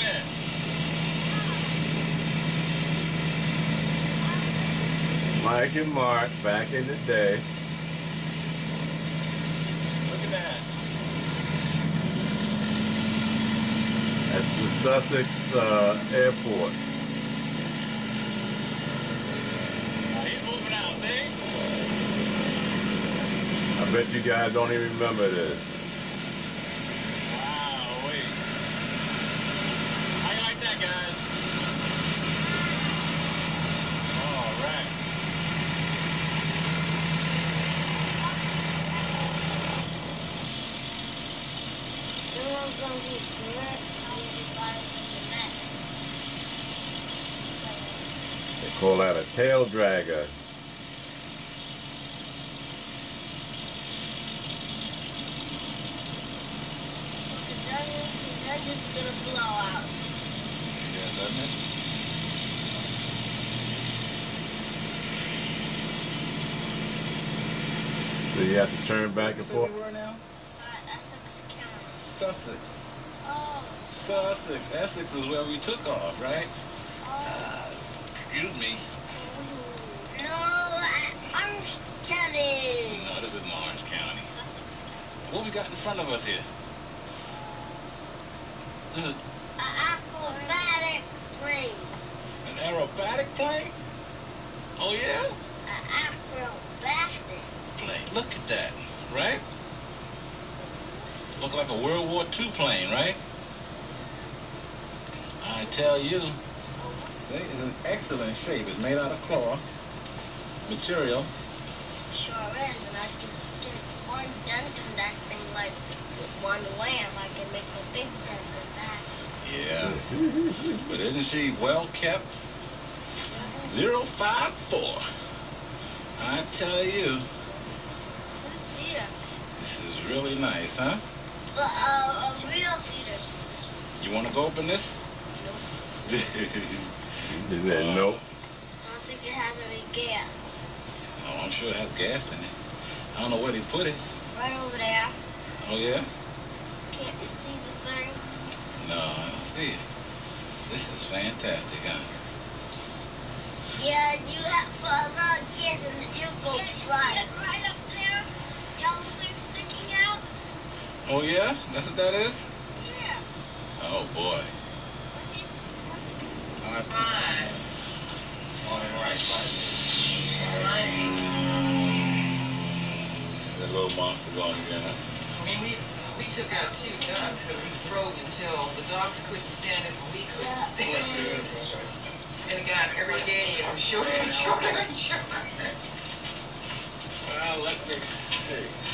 in. Mike and Mark back in the day. Look at that. at the Sussex uh, airport. Oh, he's moving out, see? I bet you guys don't even remember this. Wow, wait. How you like that, guys? All right. Then we're gonna be. How you got us in the next? They call that a tail dragger. Cause then, then it's gonna blow out. Yeah, doesn't it? So you have to turn back and forth. Sussex. Oh. Sussex. Essex is where we took off, right? Oh. Excuse me. No, Orange County. No, this isn't Orange County. What we got in front of us here? This is An acrobatic plane. an aerobatic plane? Oh, yeah? An acrobatic. Plane. Look at that, right? Look like a World War II plane, right? I tell you. See, it's in excellent shape. It's made out of cloth material. Sure is, and I can get one dent in that thing like with one wham. I can make a big dent in that. Yeah. but isn't she well kept? Mm-hmm. 054. I tell you, this is really nice, huh? But uh, uh, real cedars. You want to go open this? He said nope. I don't think it has any gas. oh, I'm sure it has gas in it. I don't know where they put it. Right over there. Oh, yeah? Can't you see the thing? No, I don't see it. This is fantastic, huh? Yeah, you have a lot of gas and you go fly. Oh, yeah? That's what that is? Yeah. Oh, boy. Fine. All right, That little monster going again, huh? I mean, we we took out two dogs, so we drove until the dogs couldn't stand it and we couldn't stand it. And it got every day it was shorter and shorter and shorter. Well, let me see.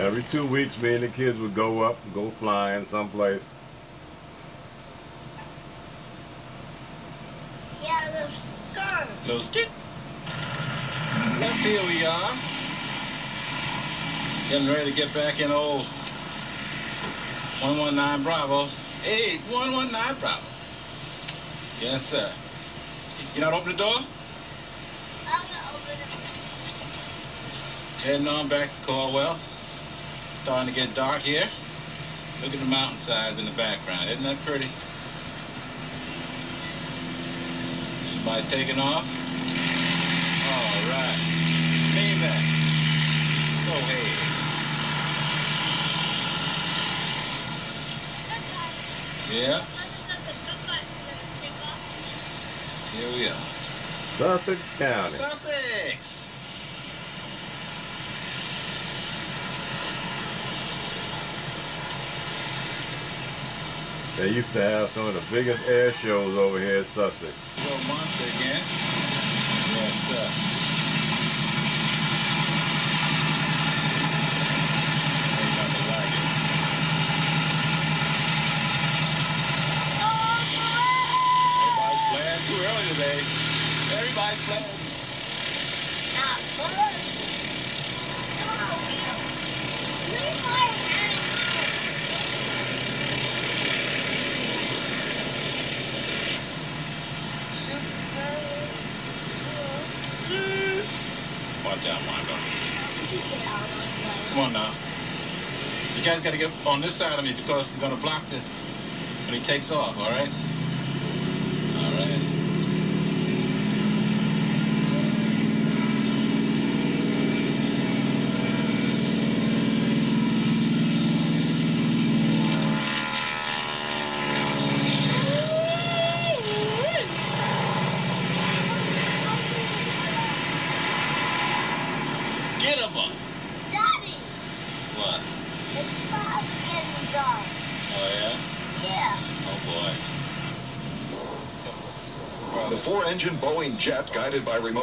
Every two weeks, me and the kids would go up, go flying someplace. Yeah, there's skirts. Little stick. Well, here we are. Getting ready to get back in old 119 Bravo. Hey, 119 Bravo. Yes, sir. You not open the door? I'm gonna open it. Heading on back to Caldwell. Starting to get dark here. Look at the mountainsides in the background. Isn't that pretty? Somebody taking off? All right. Lean back. Go ahead. Yeah, here we are. Sussex County. Sussex. They used to have some of the biggest air shows over here in Sussex. Little Monster again. Yes, sir. Everybody's playing too early today. Everybody's playing. Watch out, Mondo. Come on now. You guys got to get on this side of me because he's going to block the when he takes off, all right? All right. Get him up. Daddy, What? it's fast getting dark. Oh, yeah? Yeah. Oh, boy. The four-engine Boeing jet, guided by remote